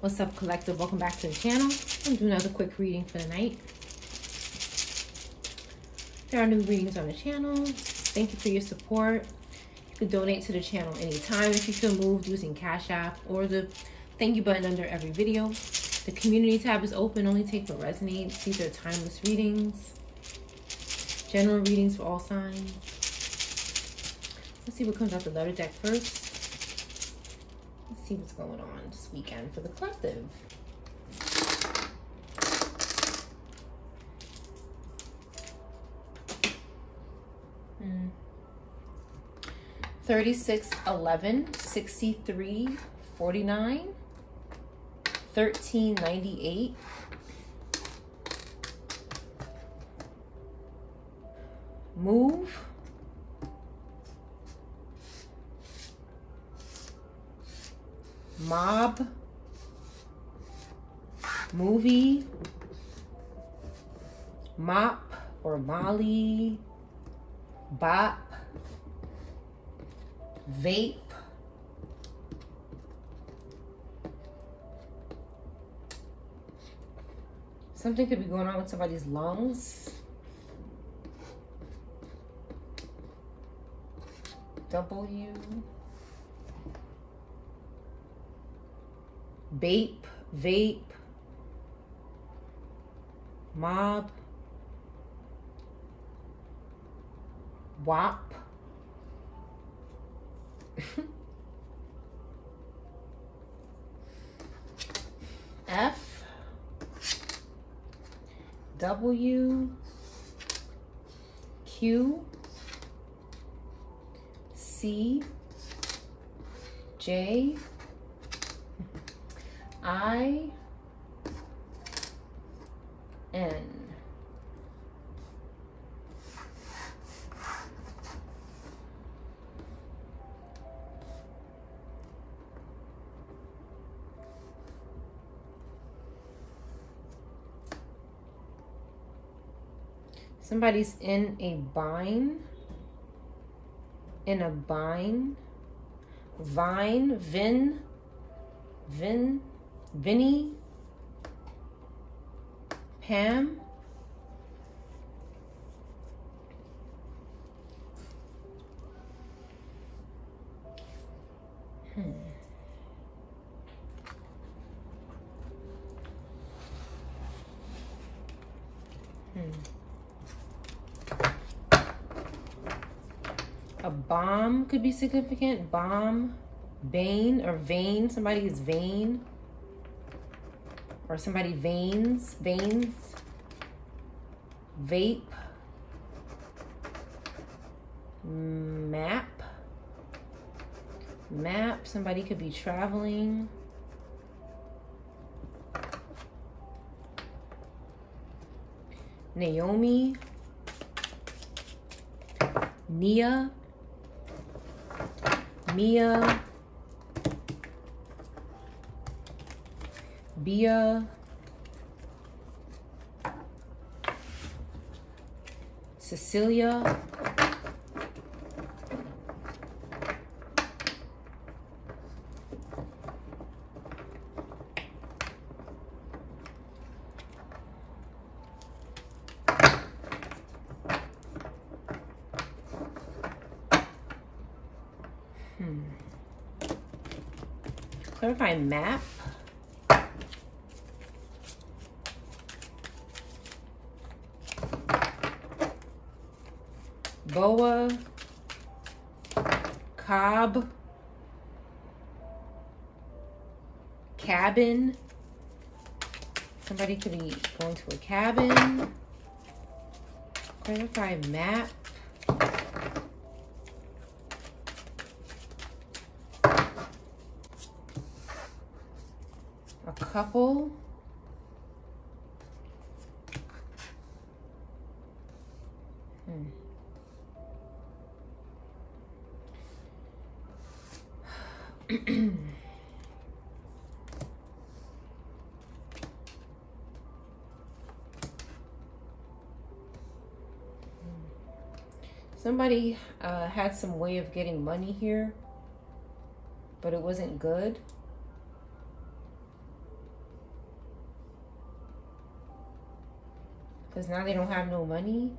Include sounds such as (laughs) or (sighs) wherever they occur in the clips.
What's up, collective? Welcome back to the channel. I'm do another quick reading for the night. There are new readings on the channel. Thank you for your support. You can donate to the channel anytime if you feel moved using Cash App or the thank you button under every video. The community tab is open. Only take what resonates. These are timeless readings. General readings for all signs. Let's see what comes out the letter deck first. See what's going on this weekend for the collective. Hmm. 36, 11, 63, 49, 13, 98, move, mob, movie, mop or molly, bop, vape, Something could be going on with somebody's lungs. W. Vape, vape, mob, WAP. F W Q C J I N Somebody's in a bind. In a bind. Vine. Vin. Vin. Vinny. Pam. Hmm. Hmm. A bomb could be significant. Bomb, vein or vein. Somebody is vain. Or somebody veins, veins. Vape. Map. Map. Somebody could be traveling. Naomi. Nia. Mia, Bia, Cecilia, Hmm. Clarify map. Boa. Cobb. Cabin. Somebody could be going to a cabin. Clarify map. (clears throat) Somebody uh, had some way of getting money here, but it wasn't good. Because now they don't have no money.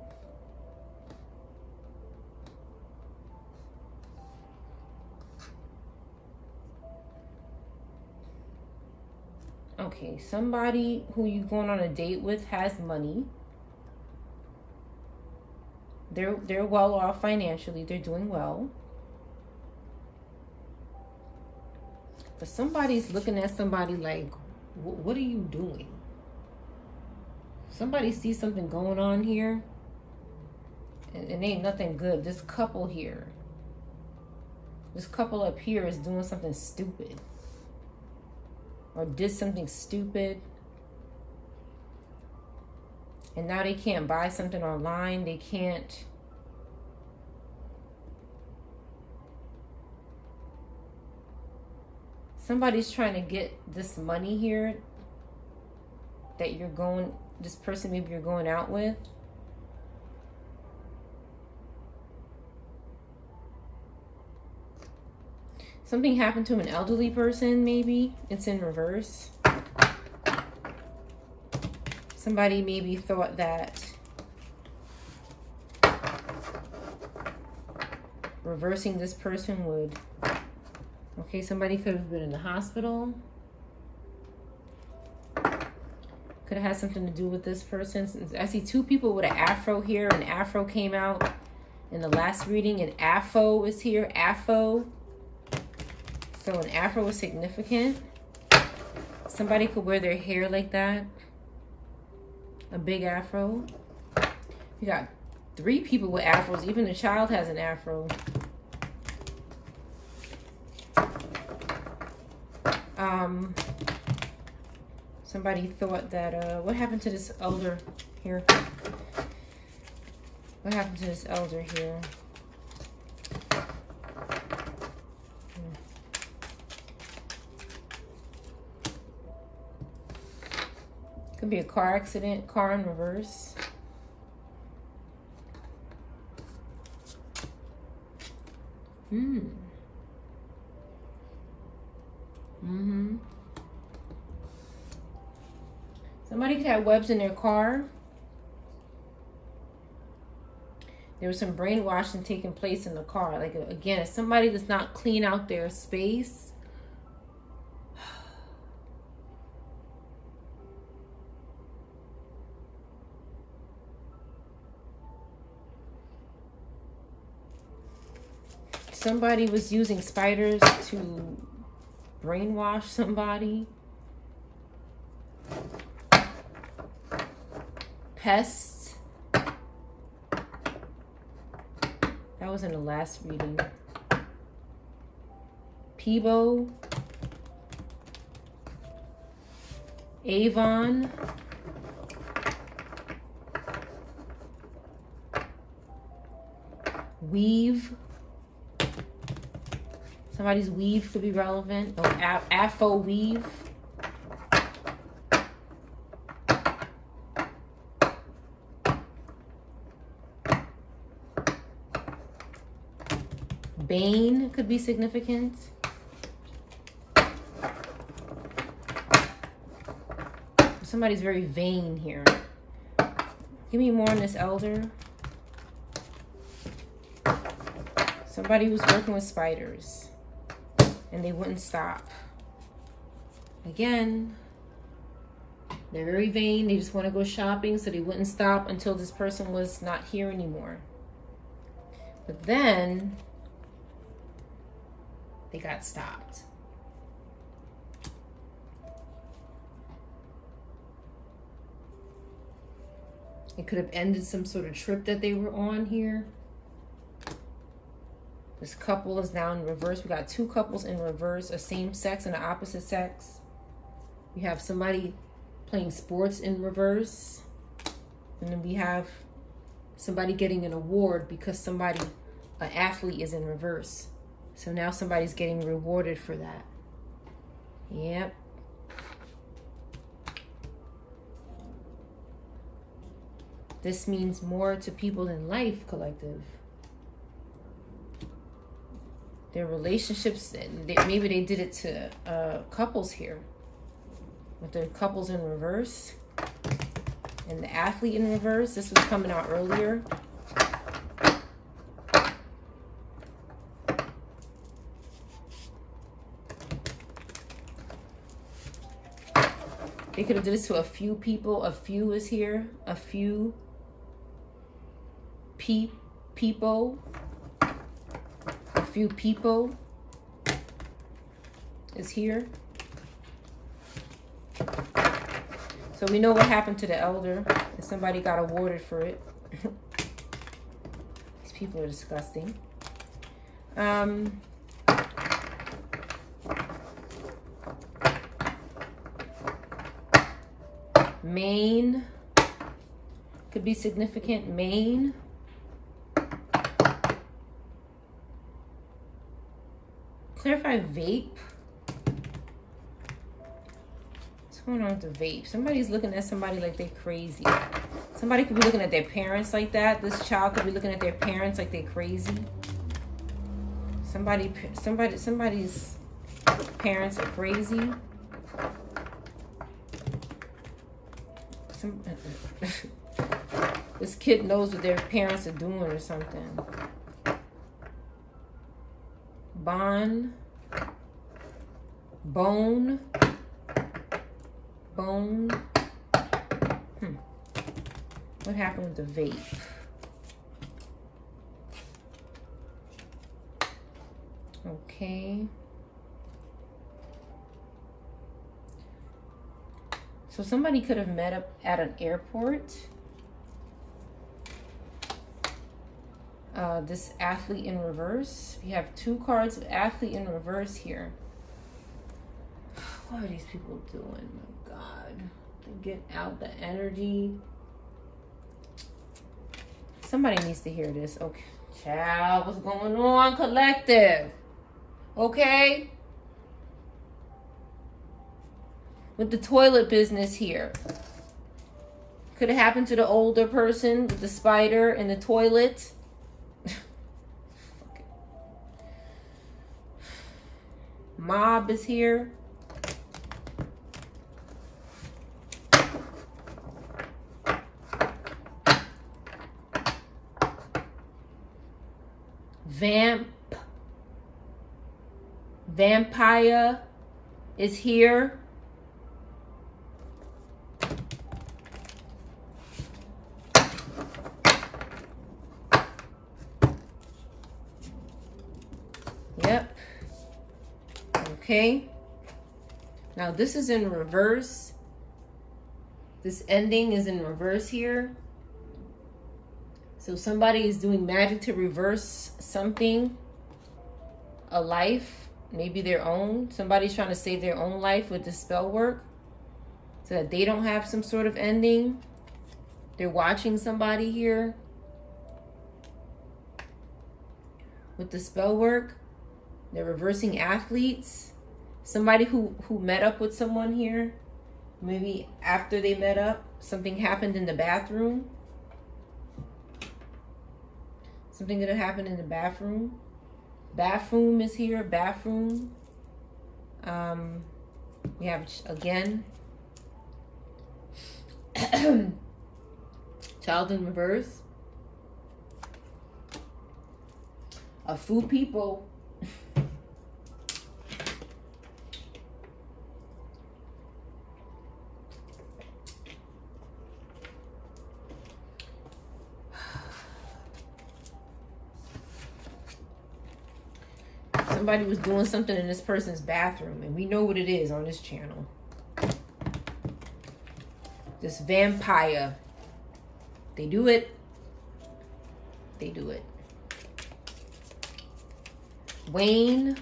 Okay, somebody who you going on a date with has money. They're they're well off financially. They're doing well. But somebody's looking at somebody like, what are you doing? Somebody sees something going on here. And it ain't nothing good. This couple here. This couple up here is doing something stupid. Or did something stupid. And now they can't buy something online. They can't somebody's trying to get this money here that you're going, this person maybe you're going out with. Something happened to an elderly person, maybe. It's in reverse. Somebody maybe thought that reversing this person would Okay, somebody could have been in the hospital. Could have had something to do with this person. I see two people with an afro here. An afro came out in the last reading. An afro is here. Afro. So an afro is significant. Somebody could wear their hair like that. A big afro. You got three people with afros. Even the child has an afro. um, somebody thought that, uh, what happened to this elder here? What happened to this elder here? Could be a car accident, car in reverse. Hmm. Mm-hmm. Somebody could have webs in their car. There was some brainwashing taking place in the car. Like, again, if somebody does not clean out their space, somebody was using spiders to brainwash somebody. Pests. That was in the last reading. Peebo. Avon. Weave. Somebody's weave could be relevant. Or oh, Afro weave. Bane could be significant. Somebody's very vain here. Give me more on this elder. Somebody who's working with spiders and they wouldn't stop. Again, they're very vain. They just want to go shopping, so they wouldn't stop until this person was not here anymore. But then they got stopped. It could have ended some sort of trip that they were on here. This couple is now in reverse. We got two couples in reverse, a same sex and an opposite sex. We have somebody playing sports in reverse. And then we have somebody getting an award because somebody, an athlete is in reverse. So now somebody's getting rewarded for that. Yep. This means more to people in life, collective their relationships they, maybe they did it to uh, couples here with their couples in reverse And the athlete in reverse, this was coming out earlier. They could have did this to a few people. A few is here. A few pe people. Few people is here. So we know what happened to the elder. And somebody got awarded for it. (laughs) These people are disgusting. Um, Maine could be significant. Maine. Clarify vape. What's going on with the vape? Somebody's looking at somebody like they're crazy. Somebody could be looking at their parents like that. This child could be looking at their parents like they're crazy. Somebody, somebody, somebody's parents are crazy. Some, (laughs) this kid knows what their parents are doing or something. Bond. Bone. Bone. Hmm. What happened with the vape? Okay. So somebody could have met up at an airport. Uh, this athlete in reverse. We have two cards of athlete in reverse here. What are these people doing? My God. They get out the energy. Somebody needs to hear this. Okay. Child, what's going on, collective? Okay? With the toilet business here. Could have happened to the older person with the spider in the toilet. Mob is here. Vamp. Vampire is here. Yep. Okay. Now this is in reverse. This ending is in reverse here. So somebody is doing magic to reverse something, a life, maybe their own. Somebody's trying to save their own life with the spell work so that they don't have some sort of ending. They're watching somebody here with the spell work. They're reversing athletes. Somebody who, who met up with someone here. Maybe after they met up, something happened in the bathroom. Something that happened in the bathroom. Bathroom is here. Bathroom. Um, we have, again, (clears throat) child in reverse. A few people somebody was doing something in this person's bathroom and we know what it is on this channel. This vampire. They do it. They do it. Wayne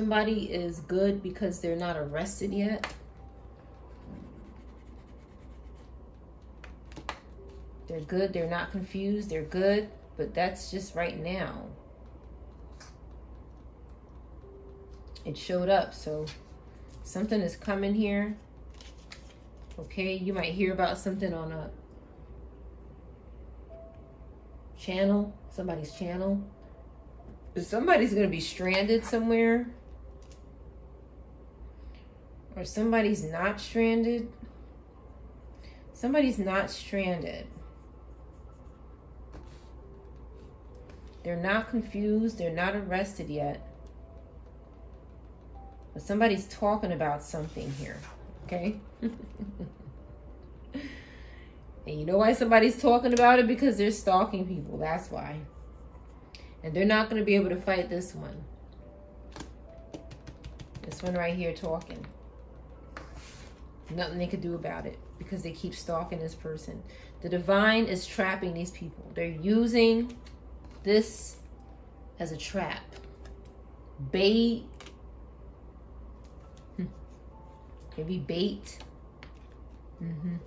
Somebody is good because they're not arrested yet. They're good. They're not confused. They're good. But that's just right now. It showed up. So something is coming here. Okay. You might hear about something on a channel, somebody's channel. Somebody's going to be stranded somewhere. Or somebody's not stranded. Somebody's not stranded. They're not confused. They're not arrested yet. But somebody's talking about something here. Okay? (laughs) and you know why somebody's talking about it? Because they're stalking people. That's why. And they're not going to be able to fight this one. This one right here talking. Nothing they could do about it because they keep stalking this person. The divine is trapping these people. They're using this as a trap. Bait. Hmm. Maybe bait. Mm -hmm.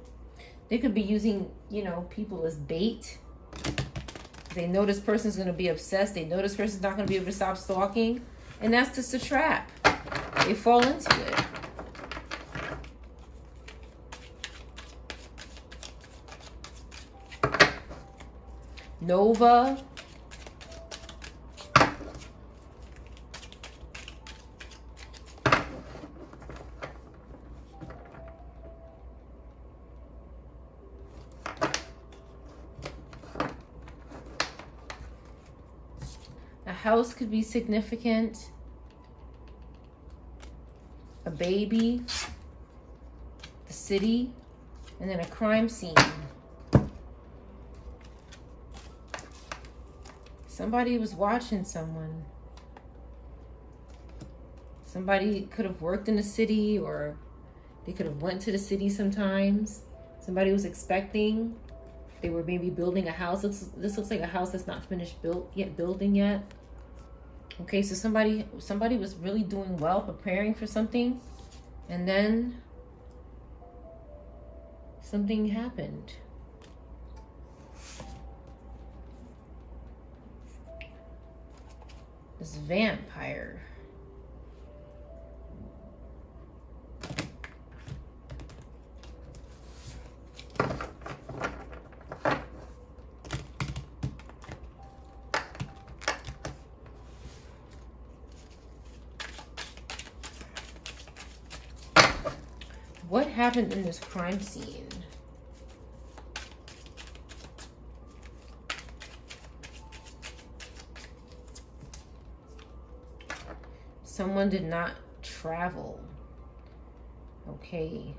They could be using, you know, people as bait. They know this person's going to be obsessed. They know this person's not going to be able to stop stalking. And that's just a trap. They fall into it. Nova. A house could be significant. A baby. The city. And then a crime scene. Somebody was watching someone. Somebody could have worked in the city or they could have went to the city sometimes. Somebody was expecting. They were maybe building a house. This, this looks like a house that's not finished built yet, building yet. Okay, so somebody somebody was really doing well, preparing for something, and then something happened. This vampire. What happened in this crime scene? Someone did not travel. Okay.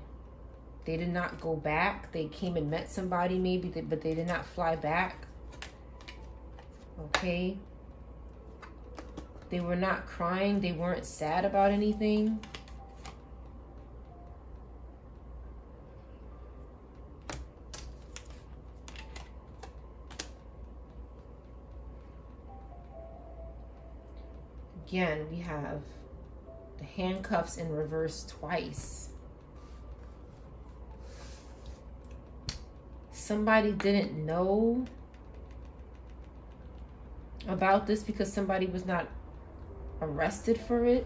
They did not go back. They came and met somebody maybe, but they did not fly back. Okay. They were not crying. They weren't sad about anything. Again, we have the handcuffs in reverse twice. Somebody didn't know about this because somebody was not arrested for it.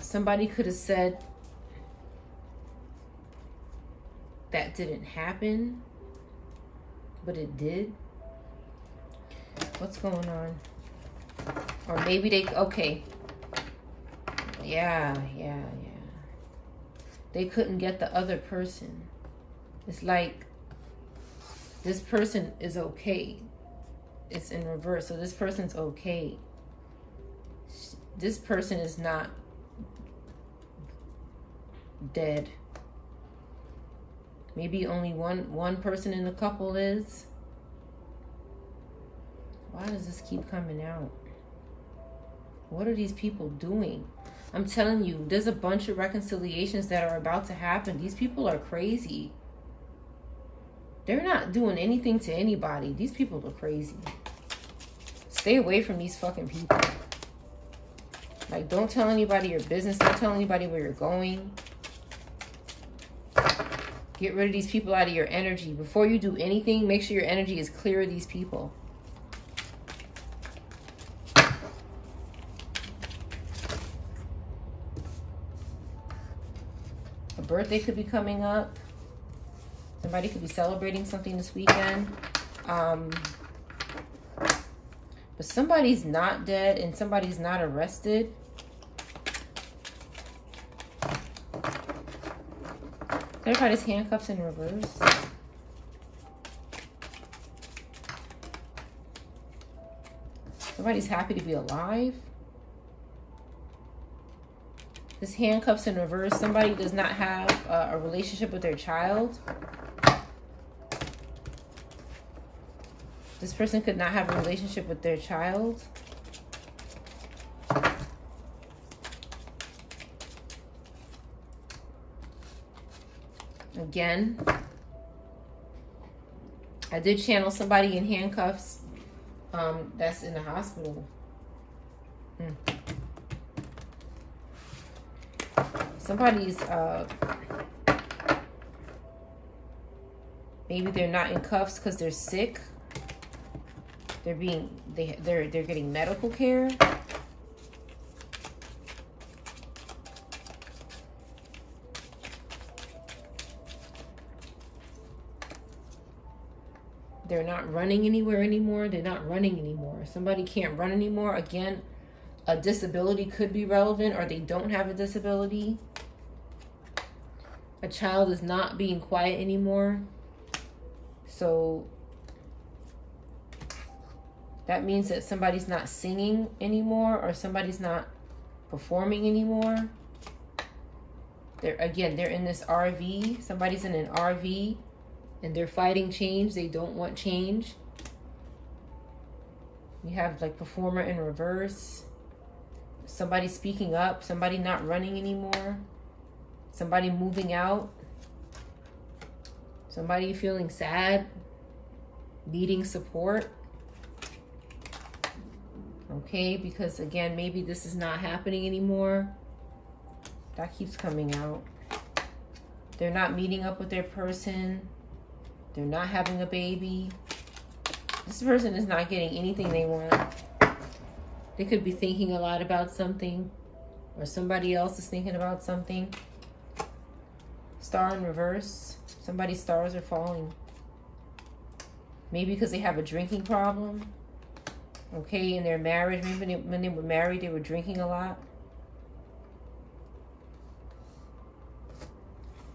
Somebody could have said that didn't happen, but it did. What's going on? Or maybe they, okay. Yeah, yeah, yeah. They couldn't get the other person. It's like this person is okay. It's in reverse. So this person's okay. This person is not dead. Maybe only one one person in the couple is. Why does this keep coming out? What are these people doing? I'm telling you, there's a bunch of reconciliations that are about to happen. These people are crazy. They're not doing anything to anybody. These people are crazy. Stay away from these fucking people. Like, don't tell anybody your business. Don't tell anybody where you're going. Get rid of these people out of your energy. Before you do anything, make sure your energy is clear of these people. Birthday could be coming up. Somebody could be celebrating something this weekend. Um, but somebody's not dead and somebody's not arrested. Everybody's handcuffs in reverse. Somebody's happy to be alive. This handcuffs in reverse. Somebody does not have uh, a relationship with their child. This person could not have a relationship with their child. Again, I did channel somebody in handcuffs um, that's in the hospital. Hmm. Somebody's uh, maybe they're not in cuffs because they're sick. They're being they they're they're getting medical care. They're not running anywhere anymore. They're not running anymore. Somebody can't run anymore. Again, a disability could be relevant or they don't have a disability. A child is not being quiet anymore. So that means that somebody's not singing anymore or somebody's not performing anymore. They're again, they're in this RV. Somebody's in an RV and they're fighting change. They don't want change. You have like performer in reverse. Somebody speaking up. Somebody not running anymore. Somebody moving out. Somebody feeling sad. Needing support. Okay, because again, maybe this is not happening anymore. That keeps coming out. They're not meeting up with their person. They're not having a baby. This person is not getting anything they want. They could be thinking a lot about something or somebody else is thinking about something. Star in reverse. Somebody's stars are falling. Maybe because they have a drinking problem. Okay, in their marriage, maybe when they, when they were married, they were drinking a lot.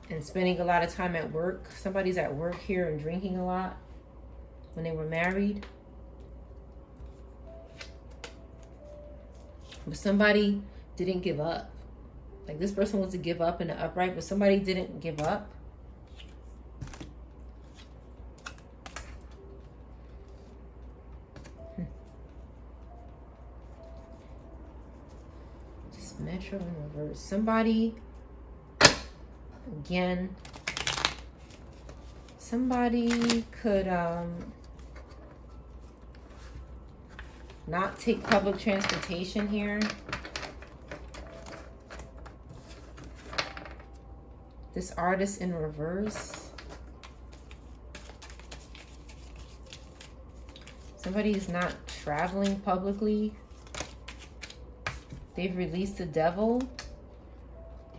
and spending a lot of time at work. Somebody's at work here and drinking a lot when they were married. But somebody didn't give up. Like this person wants to give up in the upright, but somebody didn't give up. Hmm. Just Metro in reverse. Somebody again somebody could um, not take public transportation here this artist in reverse somebody is not traveling publicly they've released the devil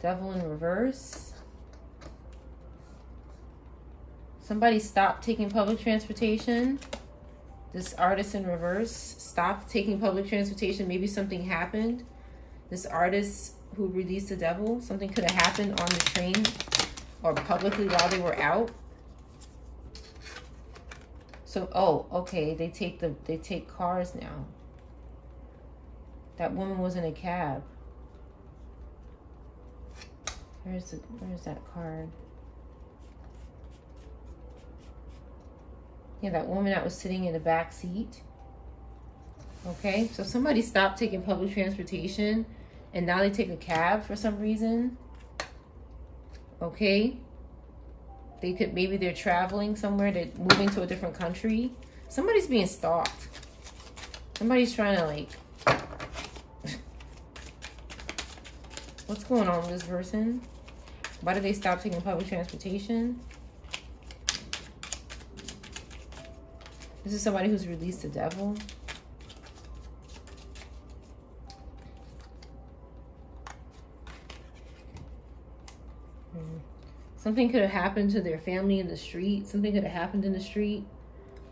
devil in reverse Somebody stopped taking public transportation. This artist in reverse stopped taking public transportation. Maybe something happened. This artist who released the devil, something could have happened on the train or publicly while they were out. So, oh, okay, they take the they take cars now. That woman was in a cab. Where's the where's that card? Yeah, that woman that was sitting in the back seat. Okay, so somebody stopped taking public transportation and now they take a cab for some reason. Okay. They could, maybe they're traveling somewhere, they're moving to a different country. Somebody's being stalked. Somebody's trying to like, (laughs) what's going on with this person? Why did they stop taking public transportation? This is somebody who's released the devil. Something could have happened to their family in the street. Something could have happened in the street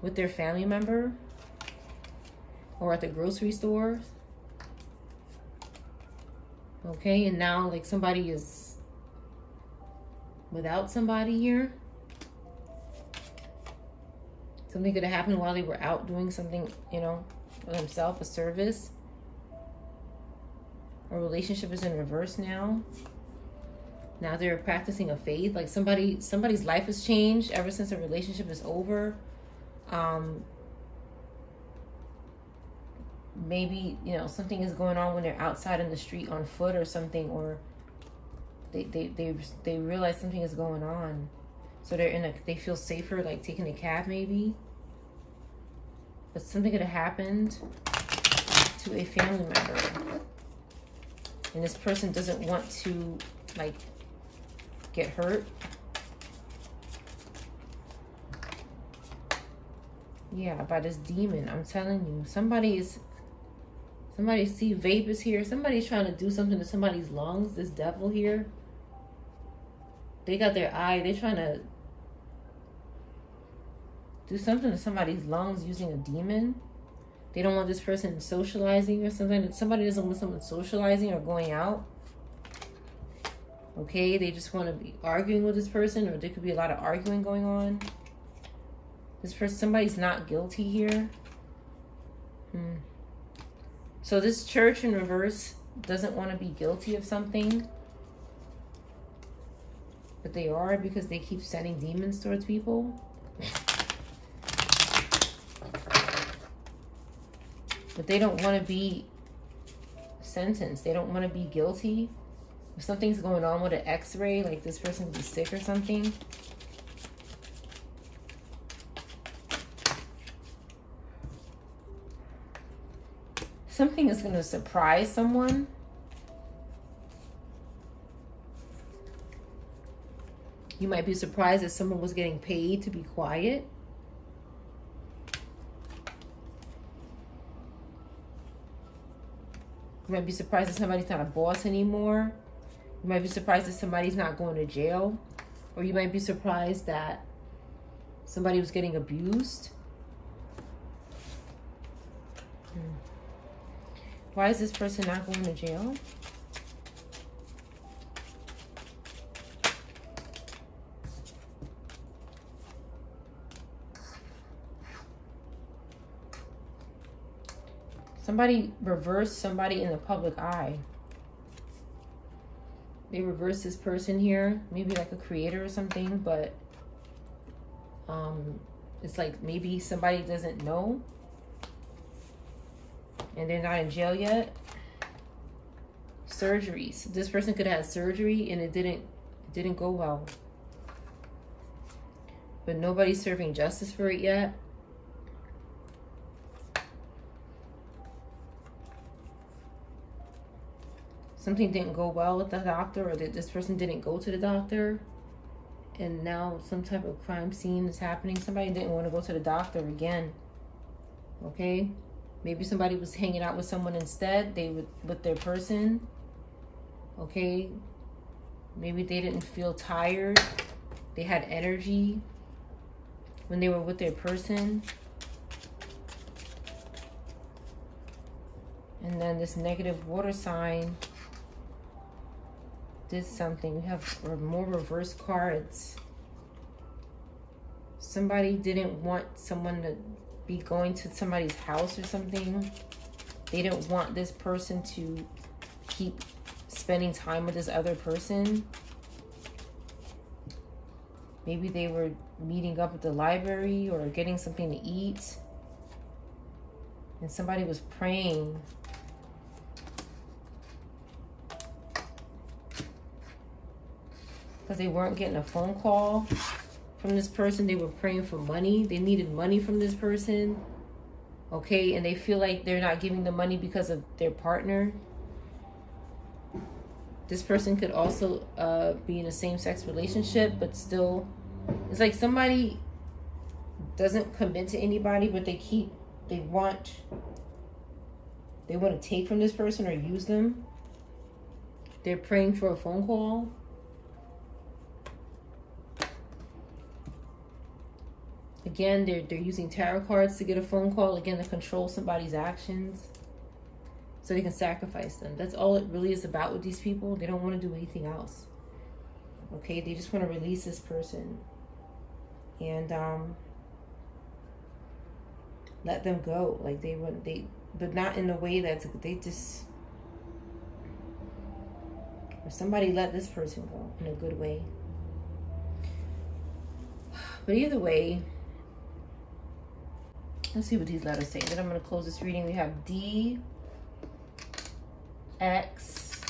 with their family member or at the grocery store. Okay, and now like somebody is without somebody here. Something could have happened while they were out doing something, you know, for themselves, a service. A relationship is in reverse now. Now they're practicing a faith. Like somebody somebody's life has changed ever since a relationship is over. Um maybe, you know, something is going on when they're outside in the street on foot or something or they they they, they realize something is going on. So they're in a they feel safer like taking a cab maybe. But something could have happened to a family member. And this person doesn't want to like get hurt. Yeah, by this demon. I'm telling you. Somebody is somebody see vape is here. Somebody's trying to do something to somebody's lungs. This devil here. They got their eye. They're trying to do something to somebody's lungs using a demon. They don't want this person socializing or something. Somebody doesn't want someone socializing or going out okay? They just want to be arguing with this person or there could be a lot of arguing going on. This person somebody's not guilty here. Hmm. so this church in reverse doesn't want to be guilty of something. But they are because they keep sending demons towards people. But they don't want to be sentenced. They don't want to be guilty if something's going on with an x-ray, like this person be sick or something, something is going to surprise someone. You might be surprised that someone was getting paid to be quiet. You might be surprised that somebody's not a boss anymore. You might be surprised that somebody's not going to jail. Or you might be surprised that somebody was getting abused. Hmm. Why is this person not going to jail? Somebody reversed somebody in the public eye they reverse this person here maybe like a creator or something but um it's like maybe somebody doesn't know. And they're not in jail yet. Surgeries. This person could have had surgery and it didn't it didn't go well. But nobody's serving justice for it yet something didn't go well with the doctor or that this person didn't go to the doctor and now some type of crime scene is happening somebody didn't want to go to the doctor again okay? Maybe somebody was hanging out with someone instead they with with their person okay? Maybe they didn't feel tired they had energy when they were with their person. And then this negative water sign did something. We have more reverse cards. Somebody didn't want someone to be going to somebody's house or something. They didn't want this person to keep spending time with this other person. Maybe they were meeting up at the library or getting something to eat. And somebody was praying because they weren't getting a phone call from this person. They were praying for money. They needed money from this person. Okay, and they feel like they're not giving the money because of their partner. This person could also uh, be in a same-sex relationship, but still, it's like somebody doesn't commit to anybody, but they keep, they want, they want to take from this person or use them. They're praying for a phone call Again, they're, they're using tarot cards to get a phone call, again, to control somebody's actions so they can sacrifice them. That's all it really is about with these people. They don't want to do anything else. Okay, they just want to release this person and um, let them go. Like they would, they, but not in a way that's they just. Or somebody let this person go in a good way. (sighs) But either way, let's see what these letters say. Then I'm going to close this reading. We have D X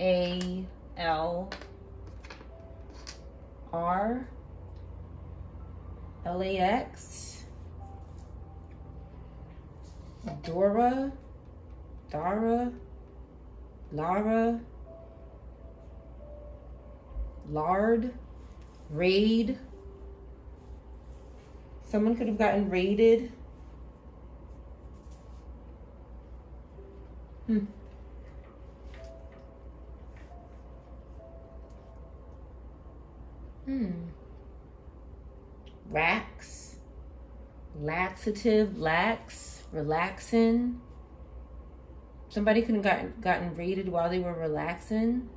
A L R L A X Dora Dara Lara Lard Raid Someone could have gotten raided. Hmm. Hmm. Rax. Laxative, lax, relaxing. Somebody could have gotten, gotten raided while they were relaxing.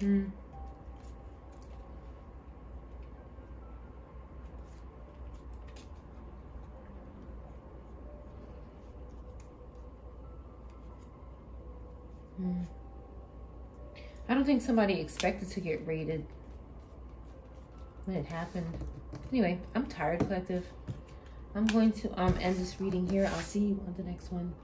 Hmm. I don't think somebody expected to get raided when it happened. Anyway, I'm tired, collective. I'm going to um end this reading here. I'll see you on the next one.